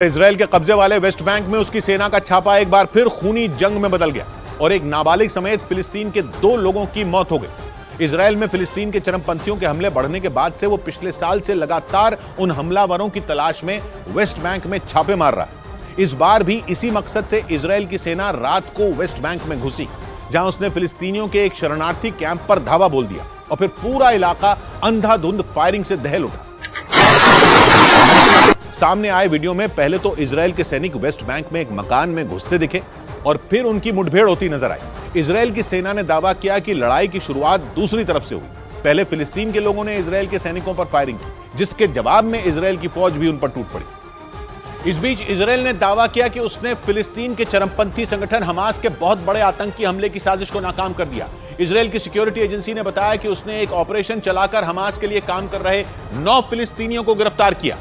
Israel के कब्जे वाले वेस्ट बैंक में उसकी सेना का छापा एक बार फिर खूनी जंग में बदल गया और एक नाबालिग समेत फिलिस्तीन के दो लोगों की मौत हो गई। इसराइल में फिलिस्तीन के चरमपंथियों के हमले बढ़ने के बाद से वो पिछले साल से लगातार उन हमलावरों की तलाश में वेस्ट बैंक में छापे मार रहा है। इस बार भी इसी मकसद से इसराइल की सेना रात को वेस्ट बैंक में घुसी, जहाँ उसने फिलिस्तीनियों के एक शरणार्थी कैंप पर धावा बोल दिया और फिर पूरा इलाका अंधाधुंध फायरिंग से दहल उठा। सामने आए वीडियो में पहले तो इसराइल के सैनिक वेस्ट बैंक में एक मकान में घुसते दिखे और फिर उनकी मुठभेड़ होती नज़र आई। इसराइल की सेना ने दावा किया कि लड़ाई की शुरुआत दूसरी तरफ़ से हुई। पहले फिलिस्तीन के लोगों ने इसराइल के सैनिकों पर फायरिंग की, जिसके जवाब में इसराइल की फौज भी उन पर टूट पड़ी। इस बीच इसराइल ने दावा किया कि उसने फिलिस्तीन के चरमपंथी संगठन हमास के बहुत बड़े आतंकी हमले की साजिश को नाकाम कर दिया। इसराइल की सिक्योरिटी एजेंसी ने बताया कि उसने एक ऑपरेशन चलाकर हमास के लिए काम कर रहे नौ फिलिस्तीनियों को गिरफ़्तार किया।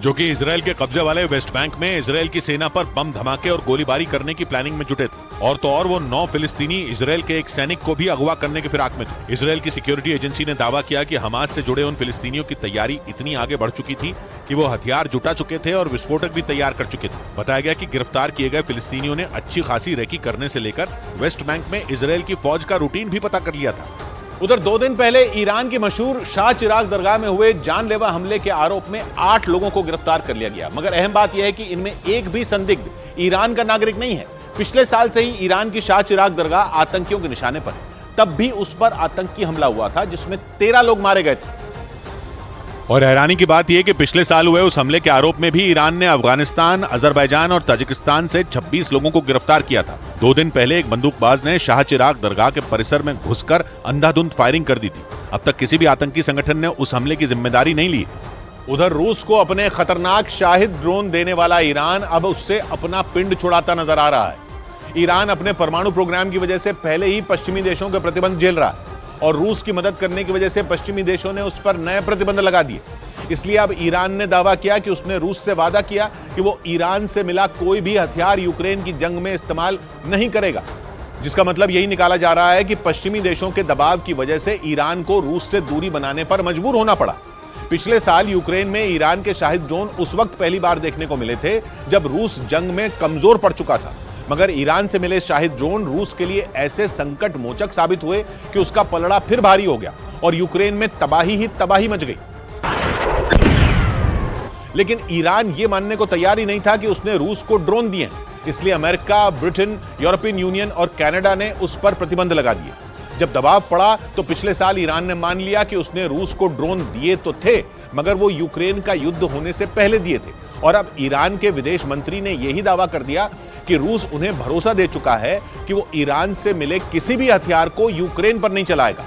जो कि इसराइल के कब्जे वाले वेस्ट बैंक में इसराइल की सेना पर बम धमाके और गोलीबारी करने की प्लानिंग में जुटे थे। और तो और वो नौ फिलिस्तीनी इसराइल के एक सैनिक को भी अगवा करने के फिराक में थे। इसराइल की सिक्योरिटी एजेंसी ने दावा किया कि हमास से जुड़े उन फिलिस्तीनियों की तैयारी इतनी आगे बढ़ चुकी थी कि वो हथियार जुटा चुके थे और विस्फोटक भी तैयार कर चुके थे। बताया गया कि गिरफ़्तार किए गए फिलिस्तीनियों ने अच्छी खासी रेकी करने से लेकर वेस्ट बैंक में इसराइल की फौज का रूटीन भी पता कर लिया था। उधर दो दिन पहले ईरान की मशहूर शाह चिराग दरगाह में हुए जानलेवा हमले के आरोप में आठ लोगों को गिरफ़्तार कर लिया गया। मगर अहम बात यह है कि इनमें एक भी संदिग्ध ईरान का नागरिक नहीं है। पिछले साल से ही ईरान की शाह चिराग दरगाह आतंकियों के निशाने पर तब भी उस पर आतंकी हमला हुआ था, जिसमें तेरह लोग मारे गए थे। और हैरानी की बात यह कि पिछले साल हुए उस हमले के आरोप में भी ईरान ने अफ़गानिस्तान, अजरबैजान और ताजिकिस्तान से 26 लोगों को गिरफ़्तार किया था। दो दिन पहले एक बंदूकबाज ने शाह चिराग दरगाह के परिसर में घुसकर अंधाधुंध फायरिंग कर दी थी। अब तक किसी भी आतंकी संगठन ने उस हमले की ज़िम्मेदारी नहीं ली। उधर रूस को अपने खतरनाक शाहिद ड्रोन देने वाला ईरान अब उससे अपना पिंड छुड़ाता नज़र आ रहा है। ईरान अपने परमाणु प्रोग्राम की वजह से पहले ही पश्चिमी देशों के प्रतिबंध झेल रहा है और रूस की मदद करने की वजह से पश्चिमी देशों ने उस पर नए प्रतिबंध लगा दिए। इसलिए अब ईरान ने दावा किया कि उसने रूस से वादा किया कि वो ईरान से मिला कोई भी हथियार यूक्रेन की जंग में इस्तेमाल नहीं करेगा। जिसका मतलब यही निकाला जा रहा है कि पश्चिमी देशों के दबाव की वजह से ईरान को रूस से दूरी बनाने पर मजबूर होना पड़ा। पिछले साल यूक्रेन में ईरान के शाहिद ड्रोन उस वक्त पहली बार देखने को मिले थे, जब रूस जंग में कमज़ोर पड़ चुका था। मगर ईरान से मिले शाहिद ड्रोन रूस के लिए ऐसे संकट मोचक साबित हुए कि उसका पलड़ा फिर भारी हो गया और यूक्रेन में तबाही ही तबाही मच गई। लेकिन ईरान यह मानने को तैयार ही नहीं था कि उसने रूस को ड्रोन दिए। इसलिए अमेरिका, ब्रिटेन, यूरोपियन यूनियन और कनाडा ने उस पर प्रतिबंध लगा दिए। जब दबाव पड़ा तो पिछले साल ईरान ने मान लिया कि उसने रूस को ड्रोन दिए तो थे, मगर वो यूक्रेन का युद्ध होने से पहले दिए थे। और अब ईरान के विदेश मंत्री ने यही दावा कर दिया कि रूस उन्हें भरोसा दे चुका है कि वो ईरान से मिले किसी भी हथियार को यूक्रेन पर नहीं चलाएगा।